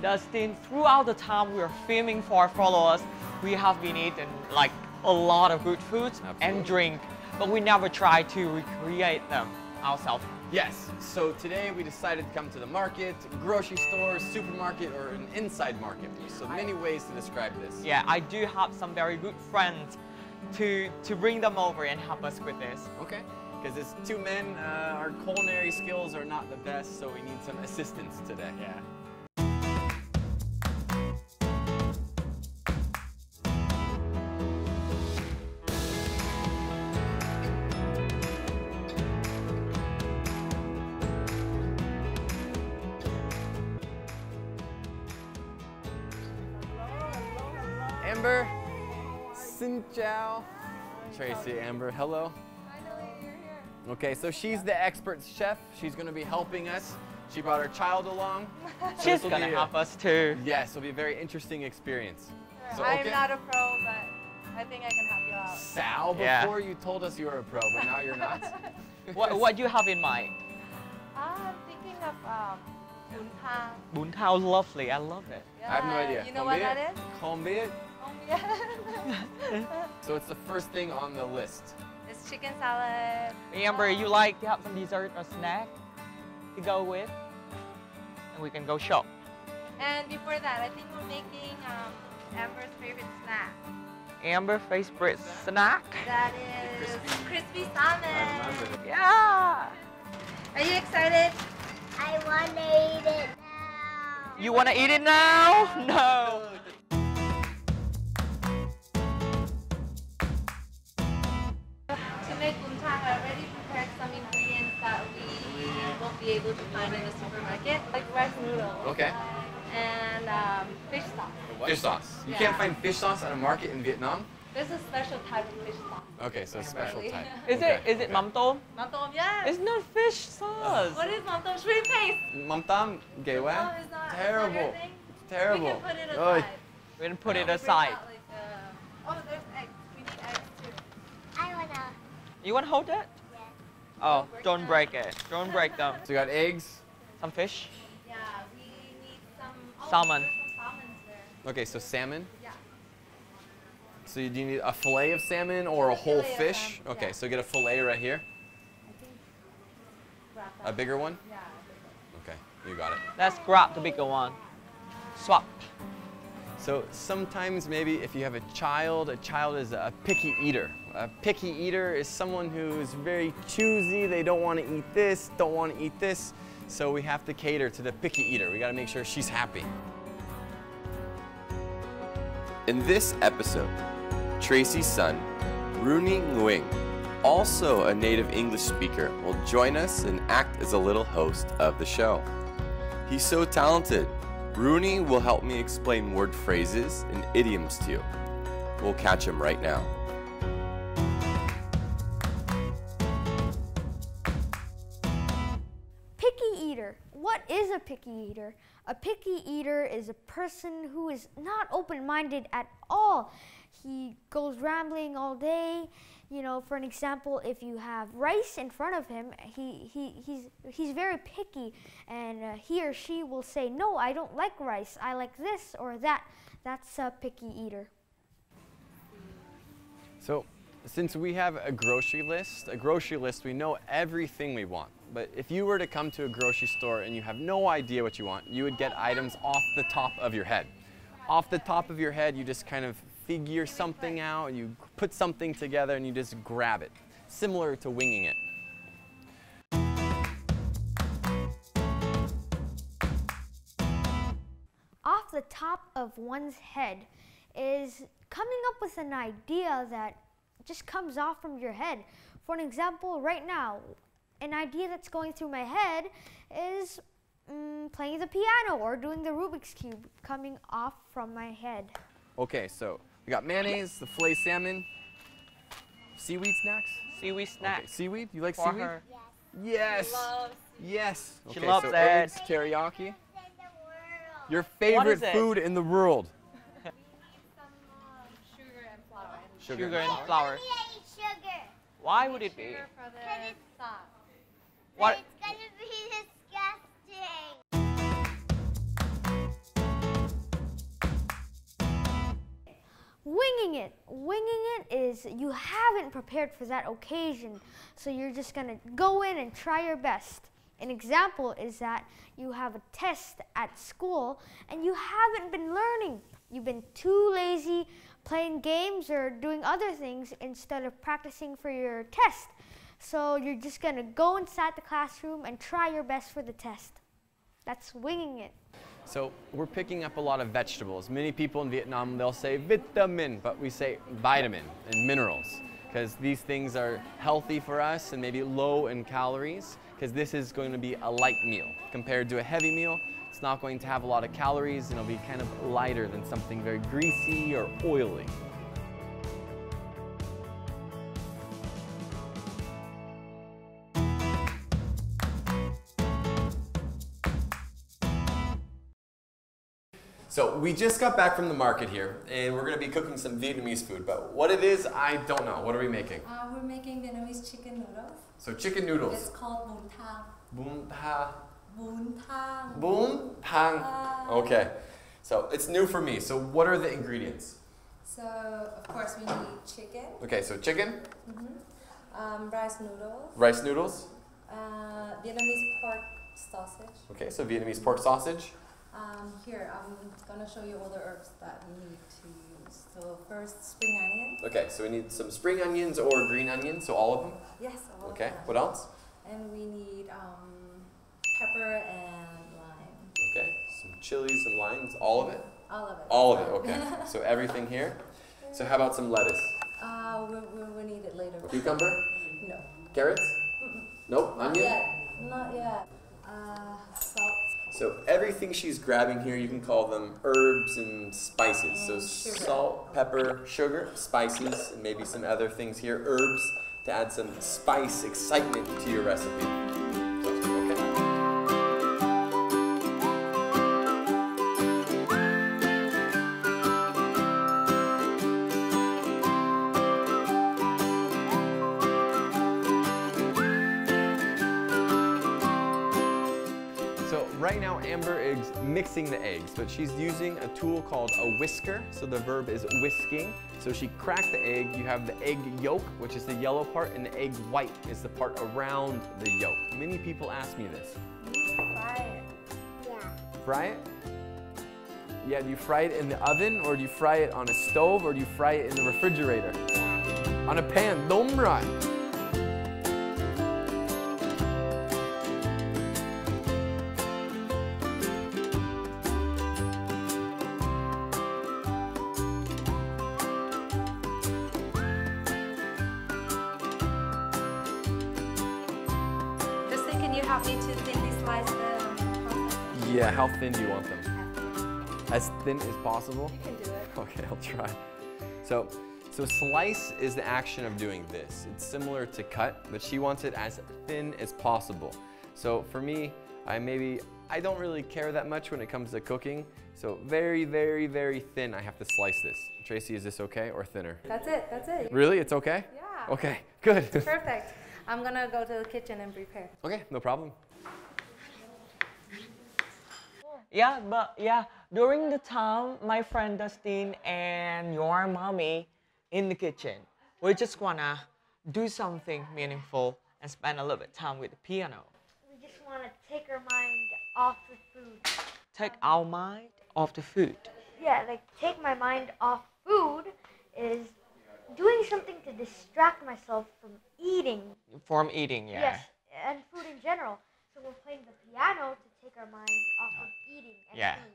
Dustin, throughout the time we are filming for our followers, we have been eating like a lot of good foods Absolutely. and drink, but we never try to recreate them ourselves. Yes, so today we decided to come to the market, grocery store, supermarket, or an inside market. So many ways to describe this. Yeah, I do have some very good friends to, to bring them over and help us with this. Okay. Because as two men, uh, our culinary skills are not the best, so we need some assistance today. Yeah. Amber, Xin Chao. Tracy, Amber, hello. Okay, so she's the expert chef. She's going to be helping us. She brought her child along. So She's gonna be help us too. Yes, it'll be a very interesting experience. So, I'm not a pro, but I think I can help you out. Sal, Yeah. before you told us you were a pro, but now you're not. What, what do you have in mind? I'm thinking of um, bún thang. Bún thao lovely, I love it. I have no idea. You know what that is? Combit. Oh, yeah. So it's the first thing on the list. it's chicken salad. Amber, you like to have some dessert or snack to go with? And we can go shop. And before that, I think we're making um, Amber's favorite snack. Amber favorite snack? That is crispy salmon. Yeah! Are you excited? I want to eat it now. You wanna eat it now? No! That we won't be able to find in the supermarket, like rice noodles Okay. and um, fish sauce. Fish sauce. You Yeah. can't find fish sauce at a market in Vietnam? There's a special type of fish sauce. Okay, so a special Really? type. Is Okay, it is it okay. mam tom? Mắm tôm, yes. It's not fish sauce. What is mắm tôm? Shrimp paste. Mam tam, gay No, way? it's not. it's not Terrible. thing. Terrible. We can put it aside. We're gonna put it aside. out, like, uh, oh, there's eggs. We need eggs too. I want to. You wanna hold it? Yes. Oh, don't break it. Don't break them. So you got eggs. Some fish? Yeah, we need some. Oh, Salmon. Some there. Okay, so salmon. Yeah. So you- do you need a fillet of salmon or a whole fish? salmon, Okay, yeah. so get a fillet right here. I think. A bigger one? Yeah. Okay, you got it. Let's grab the bigger one. Swap. So sometimes maybe if you have a child, a child is a picky eater. A picky eater is someone who is very choosy. They don't want to eat this, don't want to eat this. So we have to cater to the picky eater. We got to make sure she's happy. In this episode, Tracy's son, Rooney Nguyen, also a native English speaker, will join us and act as a little host of the show. He's so talented. Rooney will help me explain word phrases and idioms to you. We'll catch him right now. Picky eater. What is a picky eater? A picky eater is a person who is not open minded at all. He goes rambling all day. You know, for an example, if you have rice in front of him, he, he, he's, he's very picky and uh, he or she will say, No, I don't like rice. I like this or that. That's a picky eater. So since we have a grocery list, a grocery list, we know everything we want. But if you were to come to a grocery store and you have no idea what you want, you would get items off the top of your head. Off the top of your head, you just kind of figure something out, you put something together and you just grab it. Similar to winging it. off the top of one's head is coming up with an idea that just comes off from your head. For an example, right now, an idea that's going through my head is mm, playing the piano or doing the Rubik's Cube coming off from my head. Okay, so we got mayonnaise, the filet salmon, seaweed snacks. Seaweed Okay, snack seaweed? You like for seaweed? her. Yes. Loves Yes. She okay, loves so it. eggs, teriyaki. Your favorite food in the world. um, sugar and flour. Sugar, Sugar and flour. flour. I eat sugar. Why would it be? Sugar for the sauce. What? It's gonna be disgusting. Winging it. Winging it is you haven't prepared for that occasion, so you're just gonna go in and try your best. An example is that you have a test at school and you haven't been learning. You've been too lazy playing games or doing other things instead of practicing for your test. So you're just gonna go inside the classroom and try your best for the test. That's winging it. So we're picking up a lot of vegetables. Many people in Vietnam, they'll say vitamin, but we say vitamin and minerals because these things are healthy for us and maybe low in calories because this is going to be a light meal compared to a heavy meal. It's not going to have a lot of calories and it'll be kind of lighter than something very greasy or oily. So we just got back from the market here, and we're going to be cooking some Vietnamese food. But what it is, I don't know. What are we making? Uh, we're making Vietnamese chicken noodles. So chicken noodles. It's called bún thang. Bún tha. Bún thang. Bún thang. Okay. So it's new for me. So what are the ingredients? So of course we need chicken, Okay, so chicken, um, rice noodles, rice noodles. uh, Vietnamese pork sausage. Okay, so Vietnamese pork sausage. Um, here I'm gonna show you all the herbs that we need to use. So first spring onion. Okay, so we need some spring onions or green onions, so all of them. Yes. All of Okay, what else? And we need um, pepper and lime. Okay, some chilies and limes, all of it? All of it. All of it, okay. So everything here. So how about some lettuce? Uh, we, we, we need it later. Cucumber? No. Carrots? Nope, Not onion? yet. Not yet. So everything she's grabbing here, you can call them herbs and spices. So mm, sugar. salt, pepper, sugar, spices, and maybe some other things here, herbs, to add some spice, excitement to your recipe. Mixing the eggs, but she's using a tool called a whisker. So the verb is whisking. So she cracked the egg. You have the egg yolk, which is the yellow part, and the egg white is the part around the yolk. Many people ask me this. Fry it. Yeah. Fry it? Yeah, do you fry it in the oven, or do you fry it on a stove, or do you fry it in the refrigerator? On a pan, đúng rồi. Kristen, help me to thinly slice the? Yeah, how thin do you want them? As thin as possible? You can do it. Okay, I'll try. So, so slice is the action of doing this. It's similar to cut, but she wants it as thin as possible. So for me, I maybe, I don't really care that much when it comes to cooking. So very, very, very thin, I have to slice this. Tracy, is this okay or thinner? That's it. That's it. Really, it's okay? Yeah. Okay, good. Perfect. I'm gonna go to the kitchen and prepare. okay, no problem. Yeah, but yeah, during the time, my friend Dustin and your mommy in the kitchen, we just wanna do something meaningful and spend a little bit time with the piano. We just want to take our mind off the food. Take our mind off the food. Yeah, like take my mind off food is doing something to distract myself from eating. From eating, yeah. Yes, and food in general. So we're playing the piano to take our minds off of eating and Yeah. food.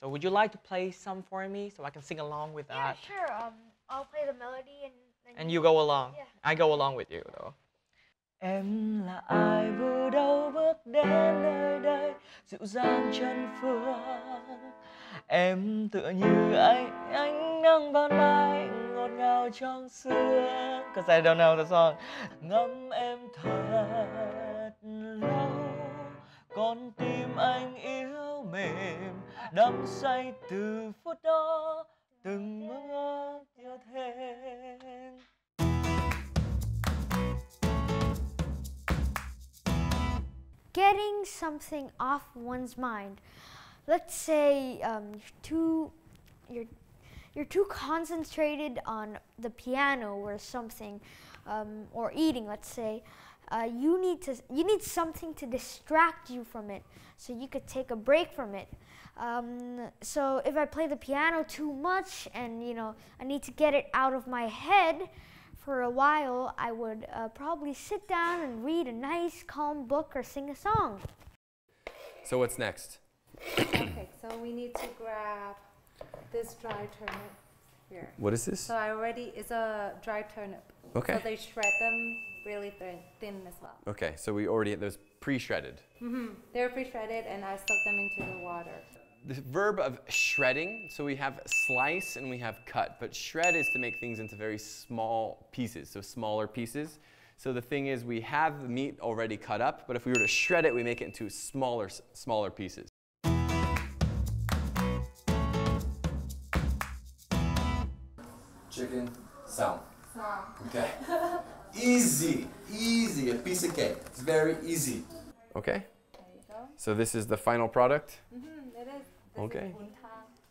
So would you like to play some for me so I can sing along with Yeah, that? sure. Um, I'll play the melody and. And you go along. Yeah. I go along with you though. Em là ai vừa đâu bước đến nơi đây dịu dàng chân phương Em tựa như ánh ánh nắng ban mai ngọt ngào trong sương. Cause I don't know the song Ngắm em thật lâu Con tim anh yếu mềm Đắm say từ phút đó Từng mơ ước yêu thêm. Getting something off one's mind. Let's say um, you're too, you're, you're too concentrated on the piano or something, um, or eating, let's say, uh, you need to you need something to distract you from it, so you could take a break from it. Um, so if I play the piano too much and you know I need to get it out of my head for a while, I would uh, probably sit down and read a nice calm book or sing a song. So what's next? okay, so we need to grab this dry turnip here. What is this? So I already, it's a dry turnip. Okay. So they shred them really thin, thin as well. Okay, so we already had those pre-shredded. Mm-hmm. They're pre-shredded and I soak them into the water. The verb of shredding, so we have slice and we have cut, but shred is to make things into very small pieces, so smaller pieces. So the thing is, we have the meat already cut up, but if we were to shred it, we make it into smaller, smaller pieces. Chicken, sound. Okay. easy, easy. A piece of cake. It's very easy. Okay, There so this is the final product. Mm-hmm, it is. This Okay. Is.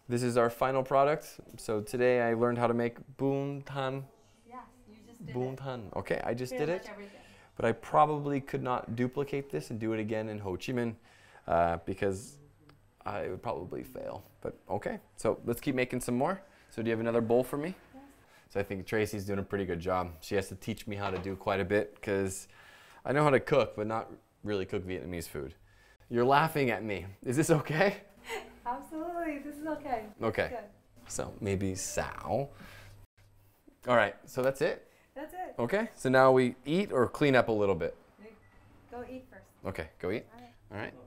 This is our final product. So today I learned how to make buntan. Yes, you just did it. Buntan. Okay, I just Pretty did it. everything. but I probably could not duplicate this and do it again in Ho Chi Minh uh, because I would probably fail. But okay, so let's keep making some more. So do you have another bowl for me? So I think Tracy's doing a pretty good job. She has to teach me how to do quite a bit because I know how to cook, but not really cook Vietnamese food. You're laughing at me. Is this okay? Absolutely, this is okay. Okay. Good. So maybe Sao. All right, so that's it. That's it. Okay, so now we eat or clean up a little bit. Go eat first. Okay, go eat. All right. All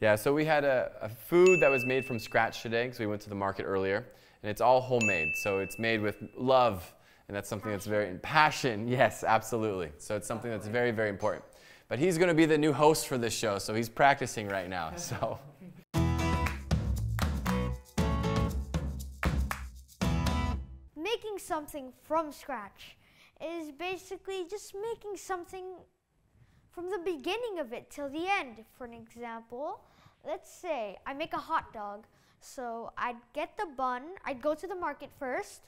Yeah, so we had a, a food that was made from scratch today because we went to the market earlier. And it's all homemade. So it's made with love. And that's something that's very, passion. Yes, absolutely. So it's something that's very, very important. But he's going to be the new host for this show. So he's practicing right now. So. Making something from scratch is basically just making something from the beginning of it till the end. For an example, let's say I make a hot dog. So I'd get the bun, I'd go to the market first,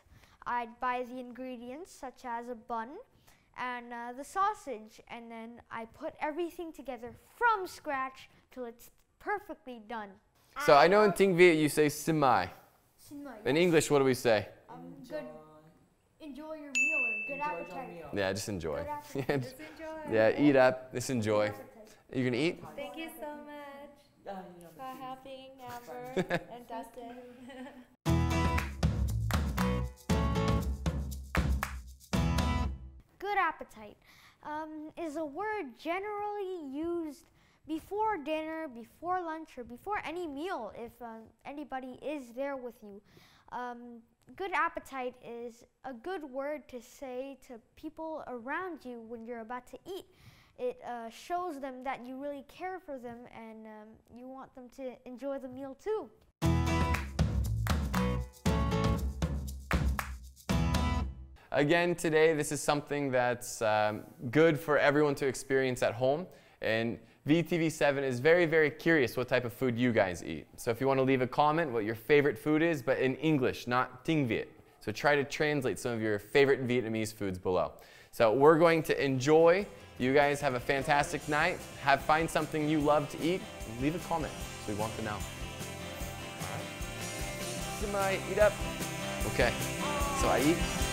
I'd buy the ingredients such as a bun and uh, the sausage, and then I put everything together from scratch till it's perfectly done. So I know in Tiếng Việt you say simai. In English, what do we say? Um, good. Enjoy your meal or good appetite. Yeah, just enjoy. Good appetite. yeah, Just enjoy. yeah, eat up. Just enjoy. You gonna eat? Thank you so much for helping Amber and Dustin. Good appetite um, is a word generally used before dinner, before lunch, or before any meal if um, anybody is there with you. Um, good appetite is a good word to say to people around you when you're about to eat. It uh, shows them that you really care for them and um, you want them to enjoy the meal too. Again, today, this is something that's um, good for everyone to experience at home. And VTV7 is very, very curious what type of food you guys eat. So if you want to leave a comment what your favorite food is, but in English, not Tiếng Việt. So try to translate some of your favorite Vietnamese foods below. So we're going to enjoy. You guys have a fantastic night. Have find something you love to eat. Leave a comment. We want to know. All right. Simai, eat up. Okay. So I eat.